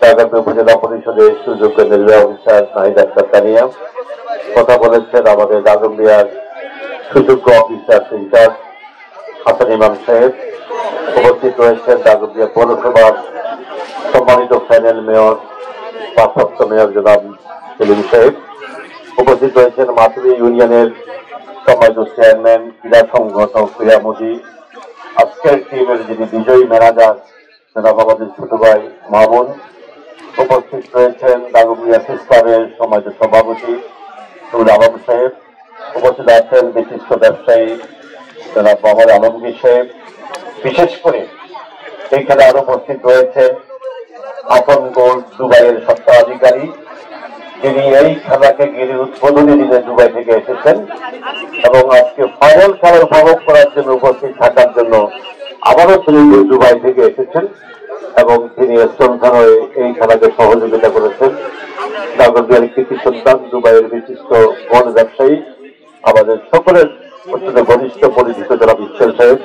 টাঙ্গাইল উপজেলা পরিষদের সুযোগ্য নির্বাহী অফিসার নাহিদ আক্তার কানিয়া কথা বলেছেন আমাদের দাগম্বিয়ার সুযোগ্য অফিসার ইনচার্জ হাসান ইমাম সাহেব। উপস্থিত রয়েছেন দাগম্বিয়া পৌরসভার সম্মানিত ফাইনাল মেয়র ভারপ্রাপ্ত মেয়র জনাব সেলিম সাহেব। উপস্থিত রয়েছেন মাতুরি ইউনিয়নের সম্মানিত চেয়ারম্যান, ক্রীড়া সংগঠন ক্রীড়ামোদী আজকের টিমের যিনি বিজয়ী ম্যানেজার জনাব আমাদের ছোট ভাই মামুন। উপস্থিত রয়েছেন দাগমিয়া সিস্টারের সমাজ সভাপতি সুর আলম সাহেব। উপস্থিত আছেন বিশিষ্ট ব্যবসায়ী জনাব মোহাম্মদ আলমগীর সাহেব। বিশেষ করে এখানে আরও উপস্থিত রয়েছেন আপন গোল দুবাইয়ের স্বত্বাধিকারী। যিনি এই খেলাকে গিয়ে উদ্বোধনী দিনে দুবাই থেকে এসেছেন এবং আজকে ফাইনাল খেলা উপভোগ করার জন্য উপস্থিত থাকার জন্য আবারও তিনি দুবাই থেকে এসেছেন। এবং তিনি স্পন্সর হয়ে এই খেলাকে সহযোগিতা করেছেন। নাগরবিহারী কৃতি সন্তান, দুবাইয়ের বিশিষ্ট বন ব্যবসায়ী, আমাদের সকলের অত্যন্ত ঘনিষ্ঠ পরিচিত যারা বিশ্বল সাহেব।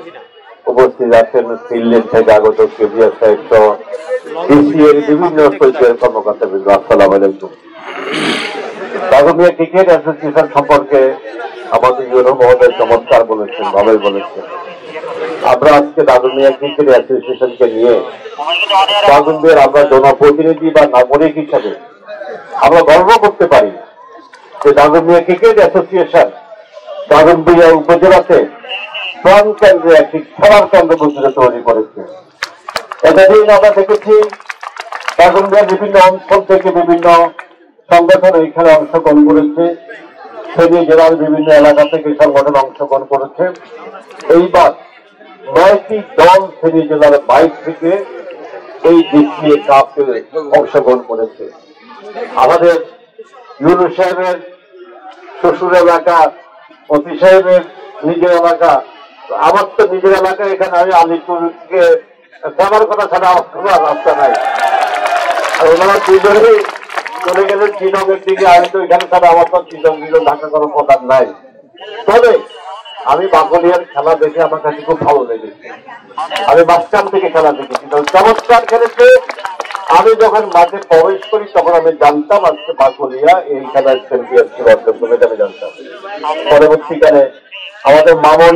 উপস্থিত আছেন ফিনল্যান্ড থেকে আগত কেবিআর সাহেব সহ ডিসিএর বিভিন্ন পরিচয়ের কর্মকর্তা বৃন্দ আসসালাম আলাইকুম। দাগমিয়া ক্রিকেট অ্যাসোসিয়েশন সম্পর্কে আমাদের ইউরো মহোদয় চমৎকার বলেছেন, ভালোই বলেছেন। আমরা আজকে দাগমিয়া ক্রিকেট নিয়ে দাগমিয়ার আমরা জনপ্রতিনিধি বা নাগরিক হিসাবে আমরা গর্ব করতে পারি যে দাগমিয়া ক্রিকেট অ্যাসোসিয়েশন দাগমিয়া উপজেলাতে প্রাণ কেন্দ্রে একটি খেলার কেন্দ্র পর্যন্ত তৈরি করেছে। এতদিন আমরা দেখেছি দাগমিয়ার বিভিন্ন অঞ্চল থেকে বিভিন্ন সংগঠন এই অংশগ্রহণ করেছে। ফেনী জেলার বিভিন্ন এলাকা থেকে সংগঠন অংশগ্রহণ করেছে। এইবার নয়টি দল ফেনী জেলার বাইশ থেকে এই ডিসিএ কাপে অংশগ্রহণ করেছে। আমাদের ইউনু সাহেবের শ্বশুর এলাকা অতি সাহেবের নিজের এলাকা। আমার তো নিজের এলাকা এখানে আমি আলিপুরকে যাবার কথা ছাড়া আমার রাস্তা নাই। আর ওনারা দুজনেই চলে গেলেন চিনকের দিকে আমি তো এখানে ছাড়া আমার তো চিনক ঢাকা কোনো প্রধান নাই। তবে আমি বাকলিয়ার খেলা দেখে আমার কাছে খুব ভালো লেগেছে। আমি মাঝখান থেকে খেলা দেখেছি। চমৎকার খেলেছে। আমি যখন মাঠে প্রবেশ করি, তখন আমি জানতাম আজকে বাকলিয়া এই খেলার চ্যাম্পিয়নশিপ অর্জন করবে এটা আমি জানতাম। পরবর্তীকালে আমাদের মামন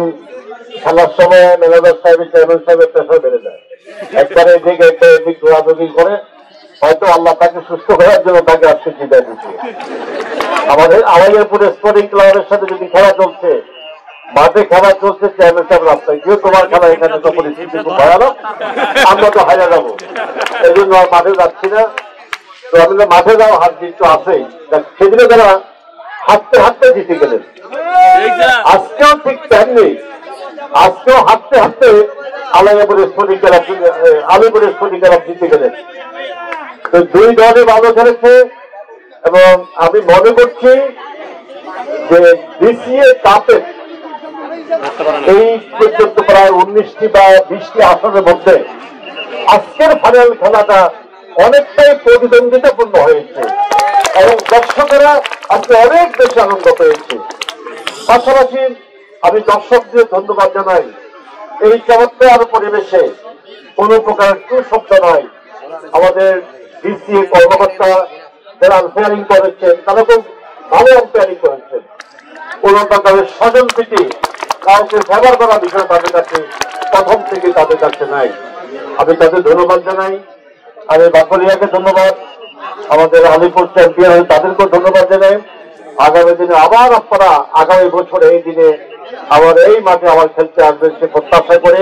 খেলার সময় মেলাদার সাহেবের চেয়ারম্যান সাহেবের প্রেশার বেড়ে যায় একবারে এদিকে একটা এদিক ঘোরাঘুরি করে, হয়তো আল্লাহ তাকে সুস্থ করার জন্য তাকে আজকে বিদায় দিচ্ছে আমাদের আওয়াইয়াপুর স্পোর্টিং ক্লাবের সাথে যদি খেলা চলছে মাঠে খেলা চলছে চেয়ারম্যান সাহেব রাস্তায়। কেউ তোমার খেলা এখানে তো পরিস্থিতি খুব আমরা তো হারিয়ে যাব। এই জন্য মাঠে যাচ্ছি না। তো আমি তো মাঠে যাওয়া হাত তো আছেই সেদিনে তারা হাঁটতে হাঁটতে জিতে গেলেন। আজকেও ঠিক তেমনি। আজকেও হাঁটতে হাঁটতে আলাইপুরের ক্লাব আলিপুরের ক্লাব জিতে গেলেন। তো দুই দলে ভালো খেলেছে এবং আমি মনে করছি যে বিসিএ কাপে এই পর্যন্ত প্রায় উনিশটি বা বিশটি আসনের মধ্যে আজকের ফাইনাল খেলাটা অনেকটাই প্রতিদ্বন্দ্বিতাপূর্ণ হয়েছে এবং দর্শকেরা আজকে অনেক বেশি আনন্দ পেয়েছে। পাশাপাশি আমি দর্শকদের ধন্যবাদ জানাই। এই চমৎকার পরিবেশে কোন প্রকার শব্দ নয়। আমাদের ডিসি কর্মকর্তা যারা আম্পায়ারিং করেছেন, তারা খুব ভালো আম্পায়ারিং করেছেন। কোন প্রকারের স্বজন প্রীতি কাউকে ফেভার করা বিষয় তাদের কাছে প্রথম থেকে তাদের কাছে নাই। আমি তাদের ধন্যবাদ জানাই। আমি বাকলিয়াকে ধন্যবাদ। আমাদের আলিপুর চ্যাম্পিয়ন তাদেরকেও ধন্যবাদ জানাই। আগামী দিনে আবার আপনারা আগামী বছর এই দিনে আবার এই মাঠে আবার খেলতে আসবেন সে প্রত্যাশা করে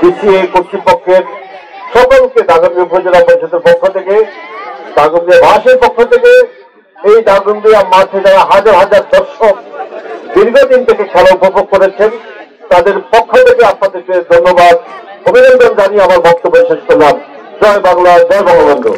ডিসিএ কর্তৃপক্ষের সকলকে দাগন্দি উপজেলা পরিষদের পক্ষ থেকে দাগন্দিয়া বাসের পক্ষ থেকে, এই দাগন্দিয়া মাঠে যারা হাজার হাজার দর্শক দীর্ঘদিন থেকে খেলা উপভোগ করেছেন। তাদের পক্ষ থেকে আপনাদেরকে ধন্যবাদ। অভিনন্দন জানিয়ে আমার বক্তব্য শেষ করলাম। জয় বাংলা, জয় বঙ্গবন্ধু।